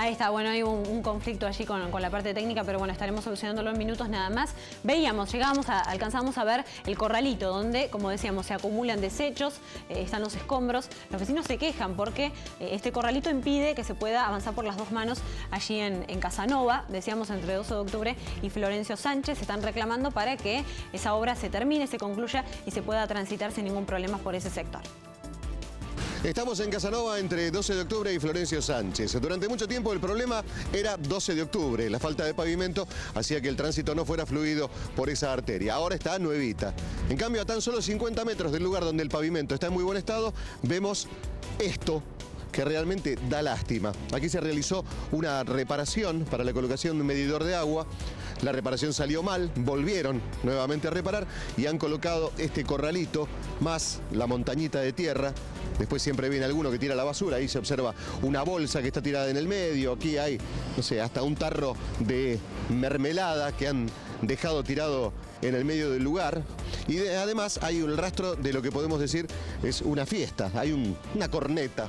Ahí está, bueno, hay un, conflicto allí con, la parte técnica, pero bueno, estaremos solucionándolo en minutos nada más. Veíamos, llegábamos, a, alcanzamos a ver el corralito, donde, como decíamos, se acumulan desechos, eh, están los escombros. Los vecinos se quejan porque eh, este corralito impide que se pueda avanzar por las dos manos allí en, en Casanova, decíamos entre 12 de octubre y Florencio Sánchez, se están reclamando para que esa obra se termine, se concluya y se pueda transitar sin ningún problema por ese sector. Estamos en Casanova entre 12 de octubre y Florencio Sánchez. Durante mucho tiempo el problema era 12 de octubre. La falta de pavimento hacía que el tránsito no fuera fluido por esa arteria. Ahora está nuevita. En cambio, a tan solo 50 metros del lugar donde el pavimento está en muy buen estado, vemos esto que realmente da lástima. Aquí se realizó una reparación para la colocación de un medidor de agua. La reparación salió mal, volvieron nuevamente a reparar y han colocado este corralito más la montañita de tierra Después siempre viene alguno que tira la basura, ahí se observa una bolsa que está tirada en el medio, aquí hay, no sé, hasta un tarro de mermelada que han dejado tirado en el medio del lugar. Y además hay un rastro de lo que podemos decir es una fiesta, hay una corneta.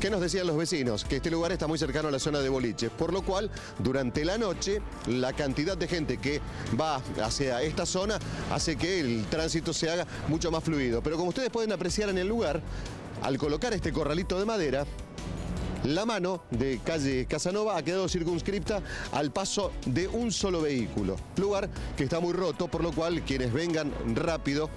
¿Qué nos decían los vecinos? Que este lugar está muy cercano a la zona de boliches, por lo cual durante la noche la cantidad de gente que va hacia esta zona hace que el tránsito se haga mucho más fluido. Pero como ustedes pueden apreciar en el lugar, al colocar este corralito de madera, la mano de calle Casanova ha quedado circunscripta al paso de un solo vehículo, lugar que está muy roto, por lo cual quienes vengan rápido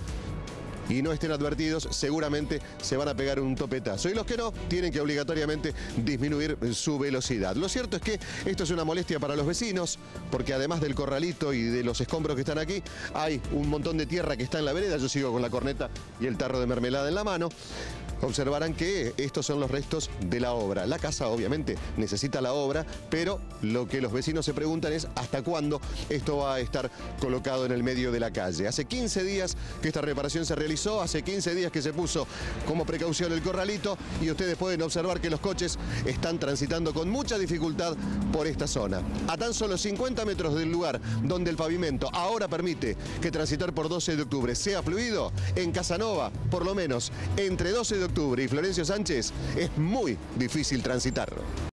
y no estén advertidos, seguramente se van a pegar un topetazo. Y los que no, tienen que obligatoriamente disminuir su velocidad. Lo cierto es que esto es una molestia para los vecinos, porque además del corralito y de los escombros que están aquí, hay un montón de tierra que está en la vereda. Yo sigo con la corneta y el tarro de mermelada en la mano observarán que estos son los restos de la obra. La casa obviamente necesita la obra, pero lo que los vecinos se preguntan es hasta cuándo esto va a estar colocado en el medio de la calle. Hace 15 días que esta reparación se realizó, hace 15 días que se puso como precaución el corralito y ustedes pueden observar que los coches están transitando con mucha dificultad por esta zona. A tan solo 50 metros del lugar donde el pavimento ahora permite que transitar por 12 de octubre sea fluido, en Casanova, por lo menos entre 12 de octubre y Florencio Sánchez, es muy difícil transitarlo.